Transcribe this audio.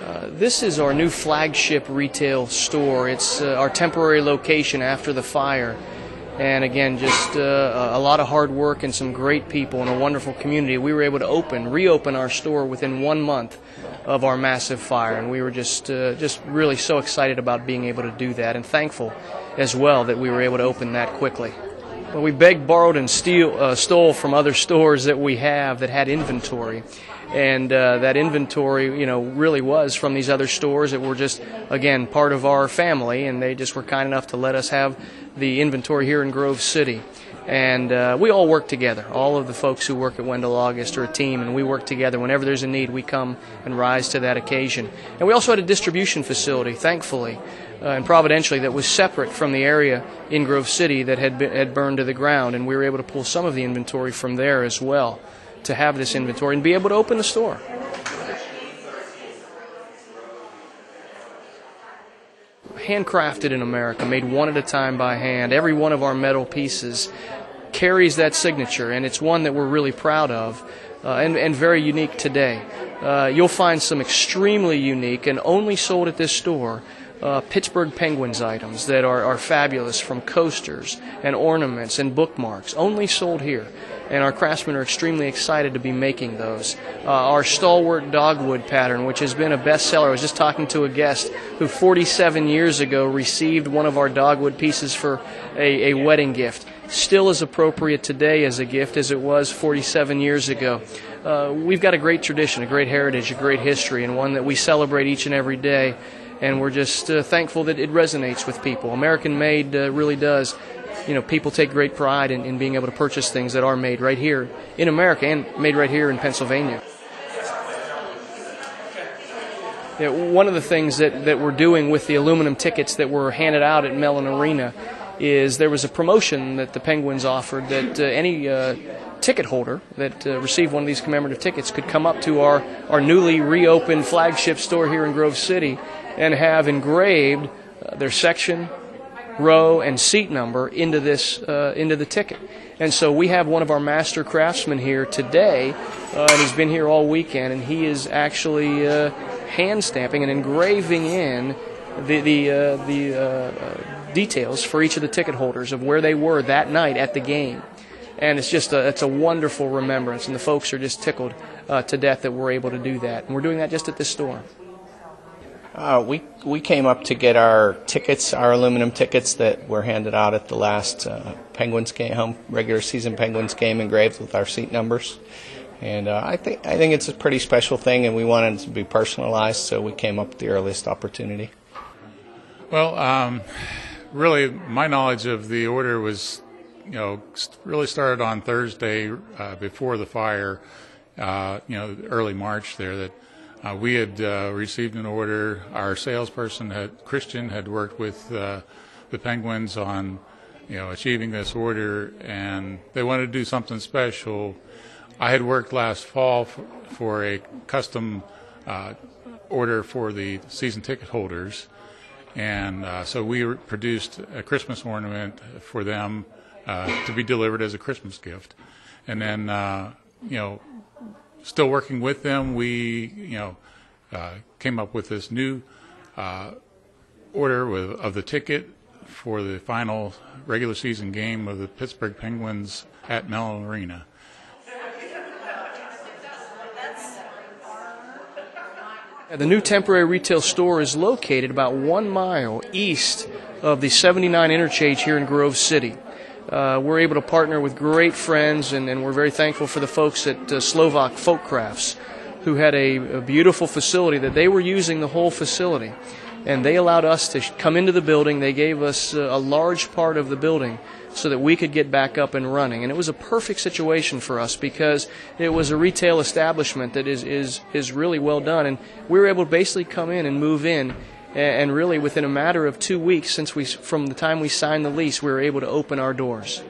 Uh, this is our new flagship retail store. It's uh, our temporary location after the fire. And again, just uh, a lot of hard work and some great people and a wonderful community. We were able to open, reopen our store within one month of our massive fire, and we were just uh, just really so excited about being able to do that, and thankful as well that we were able to open that quickly. Well, we begged, borrowed, and steal, uh, stole from other stores that we have that had inventory and uh, that inventory, you know, really was from these other stores that were just, again, part of our family, and they just were kind enough to let us have the inventory here in Grove City. And uh, we all work together. All of the folks who work at Wendell August are a team, and we work together. Whenever there's a need, we come and rise to that occasion. And we also had a distribution facility, thankfully, uh, and providentially, that was separate from the area in Grove City that had, been, had burned to the ground, and we were able to pull some of the inventory from there as well to have this inventory and be able to open the store. Handcrafted in America, made one at a time by hand. Every one of our metal pieces carries that signature, and it's one that we're really proud of uh, and, and very unique today. Uh, you'll find some extremely unique and only sold at this store uh, Pittsburgh Penguins items that are, are fabulous from coasters and ornaments and bookmarks, only sold here. And our craftsmen are extremely excited to be making those. Uh, our stalwart dogwood pattern, which has been a bestseller. I was just talking to a guest who 47 years ago received one of our dogwood pieces for a, a wedding gift. Still as appropriate today as a gift as it was 47 years ago. Uh, we've got a great tradition, a great heritage, a great history, and one that we celebrate each and every day and we're just uh, thankful that it resonates with people. American made uh, really does. You know, people take great pride in, in being able to purchase things that are made right here in America and made right here in Pennsylvania. One of the things that, that we're doing with the aluminum tickets that were handed out at Mellon Arena is there was a promotion that the Penguins offered that uh, any uh, ticket holder that uh, received one of these commemorative tickets could come up to our, our newly reopened flagship store here in Grove City and have engraved uh, their section, row, and seat number into this uh, into the ticket. And so we have one of our master craftsmen here today, uh, and he's been here all weekend, and he is actually hand stamping and engraving in the the uh, the uh, details for each of the ticket holders of where they were that night at the game. And it's just a, it's a wonderful remembrance, and the folks are just tickled to death that we're able to do that. And we're doing that just at this store. Uh, we we came up to get our tickets, our aluminum tickets that were handed out at the last uh, Penguins game, home regular season Penguins game, engraved with our seat numbers. And uh, I think I think it's a pretty special thing, and we wanted it to be personalized, so we came up with the earliest opportunity. Well, um, really, my knowledge of the order was, you know, really started on Thursday uh, before the fire, uh, you know, early March there that uh, we had uh, received an order. Our salesperson, had, Christian, had worked with uh, the Penguins on, you know, achieving this order, and they wanted to do something special. I had worked last fall for, for a custom uh, order for the season ticket holders, and uh, so we produced a Christmas ornament for them uh, to be delivered as a Christmas gift, and then you know still working with them, we you know uh, came up with this new uh, order with, of the ticket for the final regular season game of the Pittsburgh Penguins at Mellon Arena. The new temporary retail store is located about one mile east of the 79 interchange here in Grove City uh, we're able to partner with great friends, and, and we're very thankful for the folks at uh, Slovak Folk Crafts who had a, a, beautiful facility that they were using the whole facility. And they allowed us to come into the building. They gave us uh, a large part of the building so that we could get back up and running. And it was a perfect situation for us because it was a retail establishment that is, is, is really well done. And we were able to basically come in and move in and really within a matter of two weeks since we from the time we signed the lease we were able to open our doors